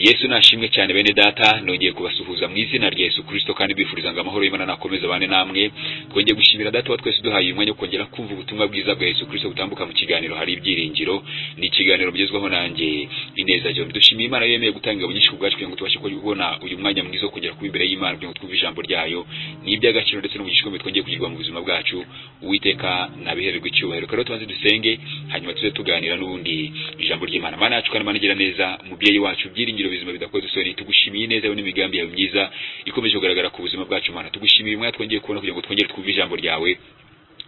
yesu nashimwe cyane bene data nongeye kubasuhuza mu izina rya yesu kirisito kandi bifuriza ngo amahoro y'imana nakomeze abane namwe. Twongeye gushimira data wa twese duhaye uyu mwanya wo kongera kumva ubutumwa bwiza bwa yesu kirisito butambuka mu kiganiro. Hari ibyiringiro ni ikiganiro bugezwaho nanjye. Ineza jombi dushimiye imana yemeye gutanga ingabo nyinshi ku bwacu kugira ngo tubashe kubona uyu mwanya mwiza wo kugera kuba imbere y'imana kugira ngo twumve ijambo ryayo. Ni iby'agaciro ndetse n'umugisha ukomeye twongeye kugirwa mu buzima bwacu. Uwiteka nabihererwe icyubahiro rero tubanze dusenge hanyuma tuze tuganira n'ubundi. Ijambo ry'imana. Mana yacu kandi mana igira neza mubyeyi wacu byiringiro bizima bidakoze isoni. Tugushimiye neza n'imigambi yawe myiza ikomeje kugaragara ku buzima bwacu mana. Tugushimiye umwanya twongeye kubona kugira ngo twongere twumve ijambo ryawe.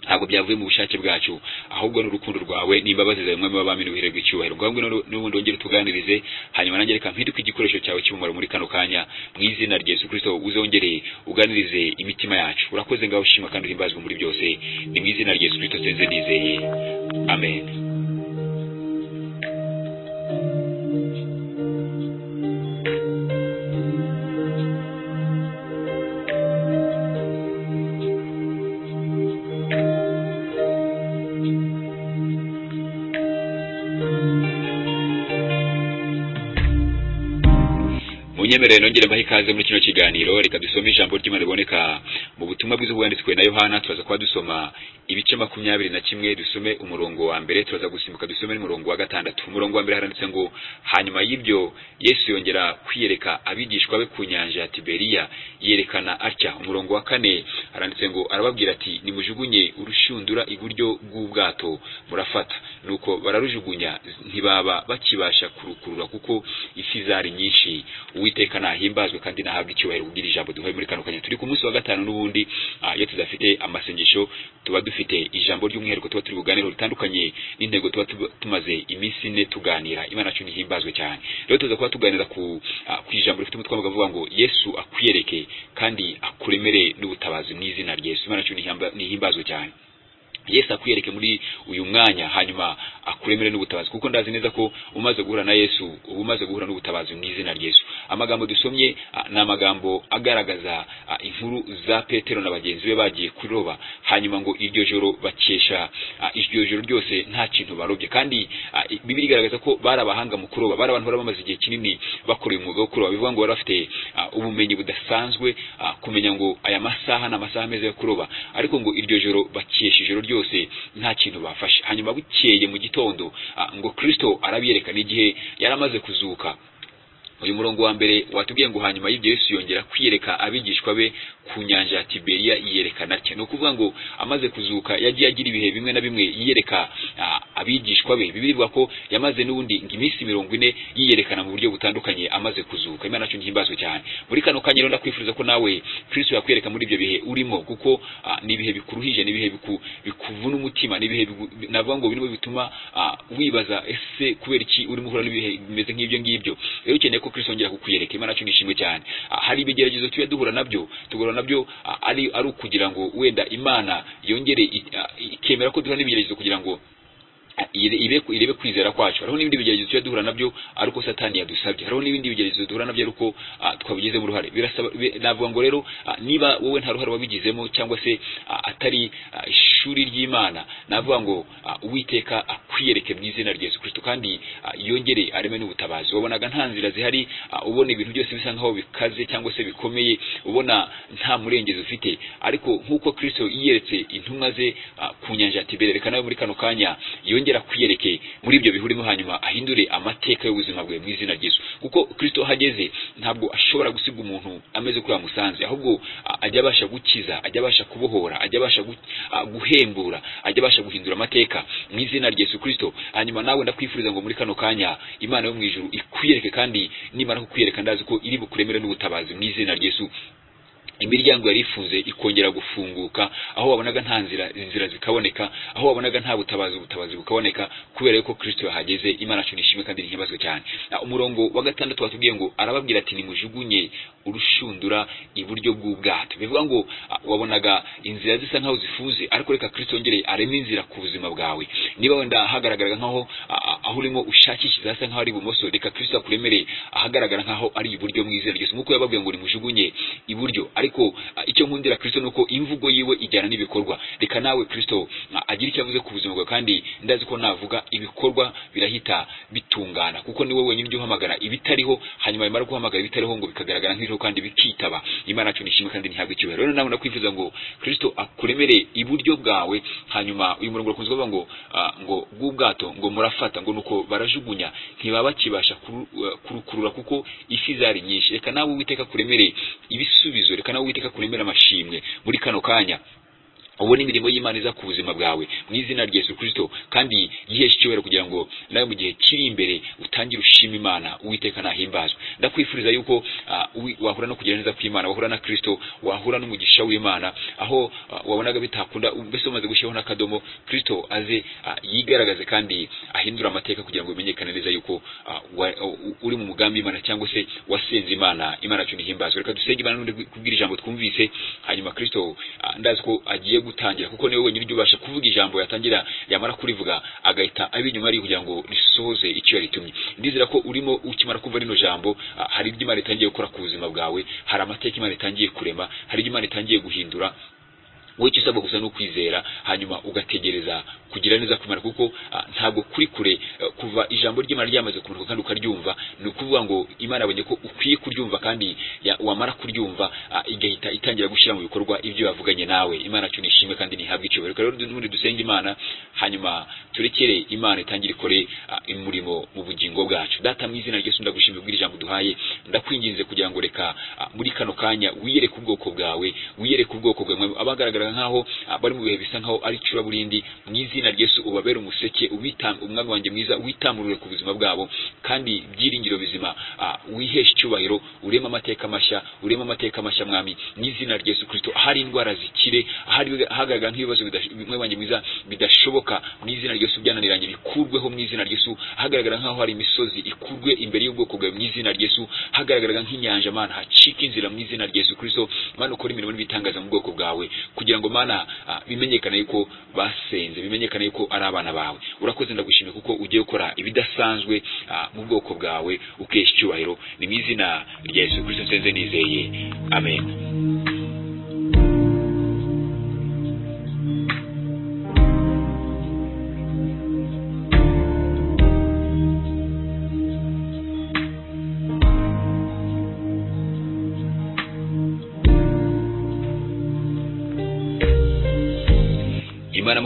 Ntabwo byavuye mu bushake bwacu ahubwo n'urukundo rwawe. N'imbabazi zawe mwami w'abami n'ubuhererwe icyubahiro. Ngo n'ubundi wongere tuganirize hanyuma nanjye reka mpinduke igikoresho cyawe cy'umumaro muri kano kanya. Mu izina rya Yesu Kristo uzongere uganirize imitima yacu. Urakoze ngaho ushima kandi uhimbazwe muri byose. Ni mu izina rya Yesu Kristo senze nizeye. Amen. Munyemerere nongere mbahe ikaze muri kino kiganiro reka dusome ijambo ry'imana riboneka mu butumwa bwiza bwanditswe na yohana turaza kuba dusoma ibice makumyabiri na kimwe dusome umurongo wa mbere turaza gusimbuka dusome n'umurongo wa gatandatu. Umurongo wa mbere haranditse ngo hanyuma y'ibyo yesu yongera kwiyereka abigishwa be ku nyanja ya tiberiya yerekana atya? Umurongo wa kane haranditse ngo arababwira ati nimujugunye urushundura iburyo bw'ubwato murafata nuko bararujugunya ntibaba bakibasha kurukurura kuko ifi zari nyinshi. Uwiteka nahimbazwe kandi nahabwe icyubahiro kugira ijambo duhaye muri kano kanya turi ku munsi wa gatanu n'ubundi iyo tudafite amasengesho tuba dufite ijambo ry'umwihariko tuba turi buganiro ritandukanye n'intego tuba tumaze iminsi ine tuganira. Imana yacu ntihimbazwe cyane. Rero tuza kuba tuganira ku ku ijambo rifite umutwe w'amagambo ngo yesu akwiyereke kandi akuremere n'ubutabazi mu izina rya yesu. Imana yacu ntihimbazwe cyane. Yesu akwiyereke muri uyu mwanya hanyuma akuremere n'ubutabazi. Kuko ndazi neza ko umaze guhura na yesu uba umaze guhura n'ubutabazi mu izina rya yesu. Amagambo dusomye ni amagambo agaragaza inkuru za petero na bagenzi be bagiye kuroba. Hanyuma ngo iryo joro bakesha. Iryo joro ryose nta kintu barobye. Kandi bibiri igaragaza ko bari abahanga mu kuroba. Bari abantu bari bamaze igihe kinini bakora uyu mwuga wo kuroba. Bivuga ngo bari bafite ubumenyi budasanzwe kumenya ngo aya masaha ni amasaha meza yo kuroba. Ariko ngo iryo joro bakesha. Ijoro ryose nta kintu bafashe. Hanyuma bukeye mu gitondo ngo kirisito arabyerekana igihe yari amaze kuzuka. Uyu murongo wa mbere watubwiye ngo hanyuma y'ibyo Yesu yongera kwiyereka abigishwa be ku nyanja ya Tiberiya yiyerekana atya? Ni ukuvuga ngo amaze kuzuka yagiye agira ibihe bimwe na bimwe yiyereka abigishwa be. Bibirirwa ko yamaze n'ubundi ngo iminsi mirongo ine yiyerekana mu buryo butandukanye amaze kuzuka. Imana yacu ntihimbazwe cyane. Muri kano kanya rero ndakwifuriza ko nawe Kristo yakwereka muri ibyo bihe urimo kuko ni ibihe bikuruhije ni ibihe bikuvuna umutima ni ibihe navuga ngo bimwe bituma wibaza ese kubera iki urimo uhura n'ibihe bimeze nk'ibyo ngibyo? Rero ukeneye ko Kristo yongera kukwiyereka imana yacu nishimwe cyane. Hari ibigeragezo tujya duhura na byo tugahura na byo ari ari ukugira ngo wenda imana yongere ikemera ko duhura n'ibigeragezo kugira ngo irebe kwizera kwacu. Hariho n'ibindi bigeragezo tujya duhura na byo ari uko satani yadusabye. Hariho n'ibindi bigeragezo duhura na byo ari uko twabigizemo uruhare. Navuga ngo rero niba wowe nta ruhare wabigizemo cyangwa se atari ishuri ry'imana navuga ngo uwiteka akwiyereke mu izina rya Yesu Kristo kandi yongere areme n'ubutabazi. Wabonaga nta nzira zihari ubona ibintu byose bisa nkaho bikaze cyangwa se bikomeye ubona nta murengezi ufite. Ariko nk'uko Kristo yiyeretse intumwa ze ku nyanja ya Tiberiya reka nawe muri kano kanya. Yongera kwiyereke muri ibyo bihurimo hanyuma ahindure amateka y'ubuzima bwe mu izina ry'Yesu kuko Kristo ahageze ntabwo ashobora gusiga umuntu ameze kuri yamusanze ahubwo ajya abasha gukiza ajya abasha kubohora ajya abasha guhembura ajya abasha guhindura amateka mu izina rya Yesu Kristo. Hanyuma nawe ndakwifuriza ngo muri kano kanya Imana yo mu ijuru ikwiyereke kandi nimara kukwiyereka ndazi ko iri bukuremere n'ubutabazi mu izina rya Yesu. Imiryango yari ifunze ikongera gufunguka aho wabonaga nta nzira inzira zikaboneka aho wabonaga nta butabazi ubutabazi bukaboneka kubera yuko Kristo yahageze imana yacu nishimwe kandi ntibazwe cyane. Umurongo wa gatandatu watubwiye ngo arababwira ati nimujugunye urushundura iburyo bw'ubwato. Bivuga ngo wabonaga inzira zisa nkaho zifunze ariko reka Kristo yongere areme inzira ku buzima bwawe. Niba wenda hagaragaraga nkaho aho urimo ushakishiriza hasa nkaho ari ibumoso. Reka Kristo akuremere ahagaragara nkaho ari iburyo mu izina ryose nk'uko yababwiye ngo nimujugunye iburyo. Ariko icyo nkundira kristo ni uko imvugo yiwe ijyana n'ibikorwa. Reka nawe kristo agire icyo avuze ku buzima bwawe. Kandi ndazi ko navuga ibikorwa birahita bitungana. Kuko ni wowe wenyine ujya uhamagara ibitariho hanyuma bimara guhamagara ibitariho ngo bikagaragara nk'ibiriho kandi bikitaba. Imana yacu nishimwe kandi ntihabwe icyubahiro. Rero nawe nakwifuza ngo kristo akuremere iburyo bwawe hanyuma uyu murongo urakunze kuvuga ngo ngo bw'ubwato ngo murafata ngo nuko barajugunya ntibaba bakibasha uh, kurukurura kuko ifi zari nyinshi. Reka nawe uwiteka kuremere ibisubizo reka nawe uwiteka kuremere amashimwe muri kano kanya. Ubone imirimo y'imana iza ku buzima bwawe mu izina rya yesu kristo. Kandi yiheshe icyubahiro kugira ngo nawe mu gihe kiri imbere utangire ushima imana uwiteka nahimbazwe ndakwifuriza yuko ah, wahura no kugira neza kw'imana wahura na kristo wahura n'umugisha w'imana aho ah, wabonaga bitakunda mbese umaze gushyiraho n'akadomo kristo aze ah, yigaragaze kandi ahindura amateka kugira ngo bimenyekane neza yuko uri mu mugambi w'imana cyangwa se wasenze imana imana yacu nihimbazwe reka dusenge imana kubwira ijambo twumvise hanyuma kristo ndazi ko agiye gutangira. Kuko ni we wenyine ujya ubasha kuvuga ijambo yatangira yamara kurivuga agahita aba inyuma ari kugira ngo risohoze icyo yaritumye. Ndizera ko urimo ukimara kumva rino jambo ah, hari ibyo imana itangiye gukora ku buzima bwawe hari amateka imana itangiye kurema hari ibyo imana itangiye guhindura wowe icyo usabwa gusa ni ukwizera hanyuma ugategereza kugira neza kumara kuko ah, ntabwo kuri kure eh, kuva ijambo ry'imana ryamaze kumanuka kandi ukaryumva ni ukuvuga ngo imana yabonye ko ukwiye kuryumva kandi wamara kuryumva ah, igahita itangira gushyira mu bikorwa ibyo yavuganye nawe. Imana yacu nishimwe kandi ntihabwe icyubahiro rero n'ubundi dusenge imana hanyuma turekere imana itangire ikore umurimo mu bugingo bwacu. Data mu izina ry'yesu ndagushimira ubwira ijambo duhaye. Ndakwinginze kugira ngo reka muri kano kanya wiyereke ubwoko bwawe wiyereke ubwoko bwawe. Abagaragara nk'aho ah, bari mu bihe bisa nk'aho ari icuraburindi mu izina ry'yesu ubabere umuseke ubitam- umwami wanjye mwiza witamurure ku buzima bwabo kandi byiringiro bizima. Ah, wiheshe icyubahiro urema amateka mashya urema amateka mashya mwami. Mu izina rya yesu kristo. Ahari indwara zikire ahagaragara nk'ibibazo wanjye mwiza bidashoboka. Mu izina rya yesu byananiranye bikurweho mu izina rya yesu. Hagaragara nk'aho hari imisozi ikurwe imbere y'ubwoko bwawe mu izina rya yesu. Hagaragara nk'inyanja mana. Hacika inzira mu izina rya yesu kristo. Mana ukora imirimo n'ibitangaza mu bwoko bwawe. Kugira ngo mana bimenyekane yuko basenze bimenyekane yuko ari abana bawe. Urakoze ndagushimiye kuko ugiye gukora ibidasanzwe ah, mu bwoko bwawe ukesha icyubahiro. Ni mu izina rya yesu kristo nsenze nizeye amen.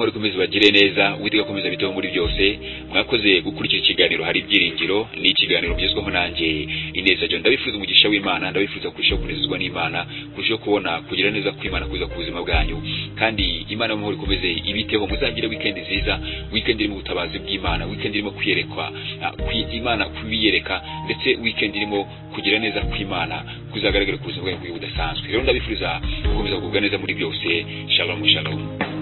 Amahoro ikomeze bagire neza uwiteka akomeza biteho muri byose. Mwakoze gukurikira ikiganiro hari ibyiringiro ni ikiganiro bigezweho nanjye. Ineza jo ndabifuza umugisha w'imana ndabifuza kurushaho kunezezwa n'imana kurushaho kubona kugira neza kw'imana kuza ku buzima bwanyu. Kandi imana y'amahoro ikomeze ibiteho muzagire wikendi nziza wikendi irimo ubutabazi bw'imana wikendi irimo kwiyerekwa ah, imana kubiyereka ndetse wikendi irimo kugira neza kw'imana kuzagaragara ku buzima bwanyu budasanzwe. Rero ndabifuriza gukomeza kugubwa neza muri byose. Shalom shalom.